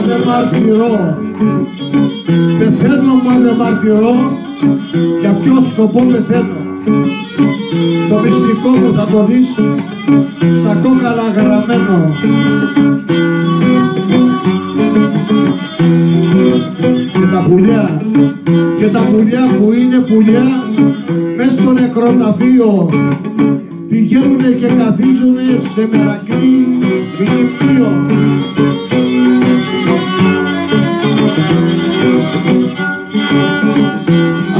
μα δεν μαρτυρώ. Πεθαίνω μα δεν μαρτυρώ. Για ποιο σκοπό πεθαίνω. Το μυστικό μου θα το δεις στα κόκαλα γραμμένο. Και τα πουλιά, και τα πουλιά που είναι πουλιά μες στο νεκροταφείο πηγαίνουνε και καθίζουνε σε μερακρή μνημείο.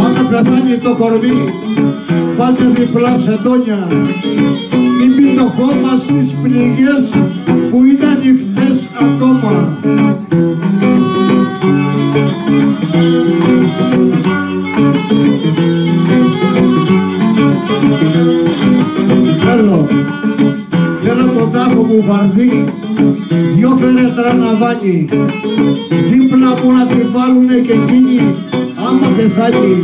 Αν πεθάνει το κορμί, πάτε διπλά σε τόνια. Μην πει το χώμα στις πληγές που είναι ανοιχτές ακόμα. Θέλω, θέλω τον τάφο μου βαρδί, δυο φερέτρα να βάνει, δίπλα μου να τη βάλουνε και εκείνη, άμα πεθάνει.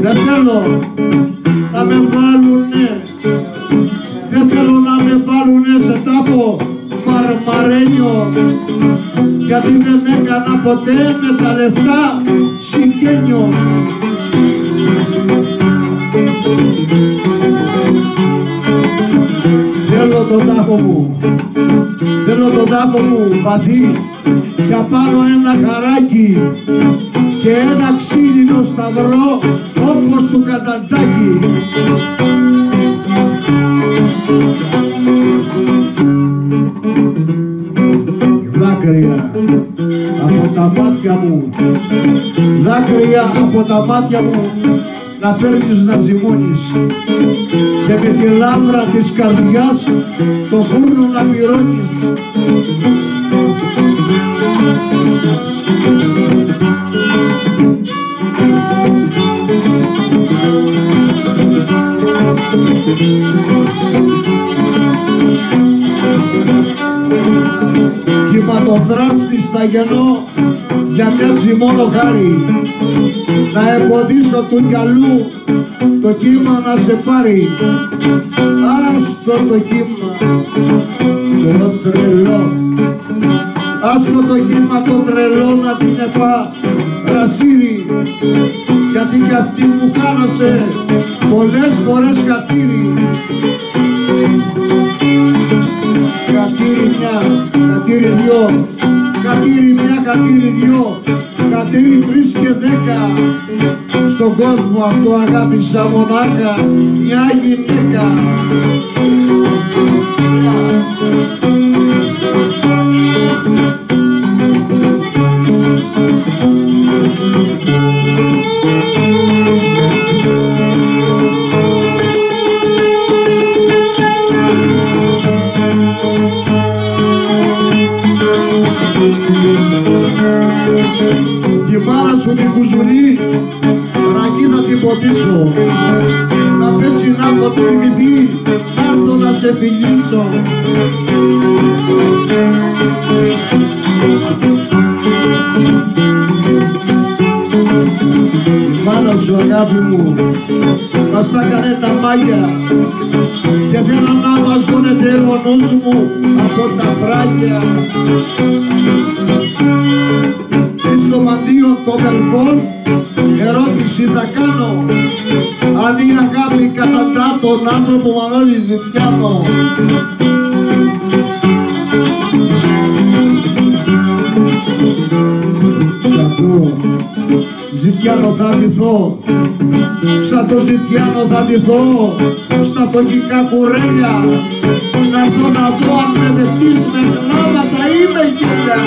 Δεν θέλω να με βάλουνε, δεν θέλω να με βάλουνε σε τάφο μαρμαρένιο, γιατί δεν έκανα ποτέ με τα λεφτά συγγένιο. Θέλω τον τάφο μου βαθύ και απάνω ένα χαράκι και ένα ξύλινο σταυρό όπως του Καζαντζάκη. Δάκρυα από τα μάτια μου, δάκρυα από τα μάτια μου να παίρνεις να ζυμώνεις και με τη λάβρα της καρδιάς το φούρνο να πυρώνεις. Κυματοδράφτης θα γεννώ για μια ζυμώνο χάρη. Να εμποδίσω του γυαλού το κύμα να σε πάρει. Άστο το κύμα το τρελό. Άστο το κύμα το τρελό να την επά ρασίρι γιατί κι αυτή μου χάλασε πολλές φορές κατήρι κατήρι δυο κατήρι μια, κατήρι δυο κατήρι τρεις και δέκα. Στον κόσμο αυτό αγάπησα μονάχα μια γυναίκα σου την κουζουρί ραγί θα την ποτίσω. Να πέσει να αποτιμηθεί να έρθω να σε φιλήσω. Η μάνα σου αγάπη μου μας τα έκανε τα μάγια και θέλω να μαζώνεται ο νους μου από τα πράγια τον άνθρωπο Μανώλη Ζητιάνο Σ' ακούω Ζητιάνο θα ντυθώ σαν το Ζητιάνο θα ντυθώ στα φτωχικά κουρέλια. Να έρθω να δω αν με δεχτείς με κλάματα ή με γέλια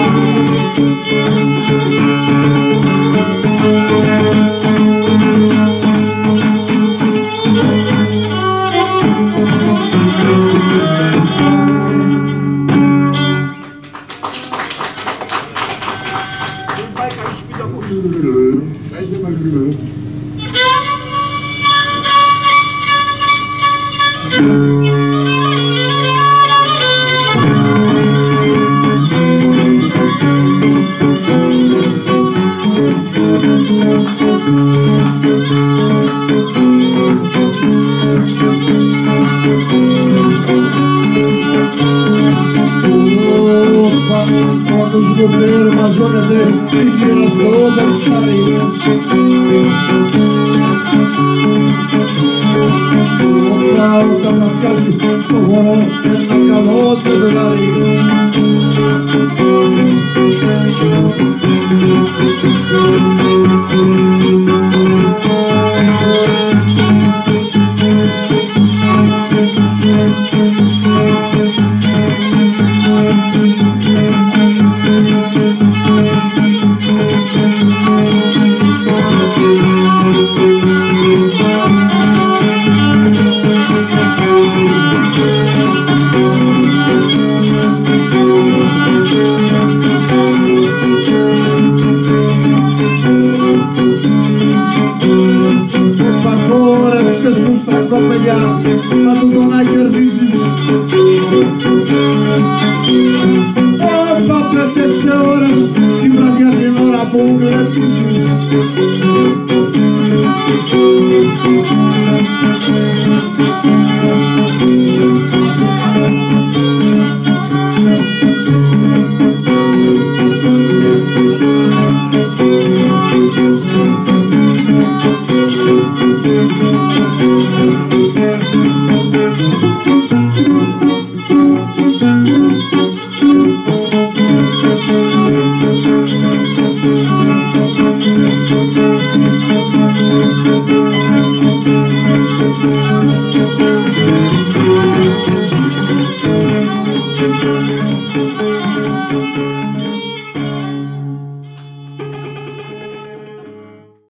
Para os governos, a zona de Figueiredo, da Vitória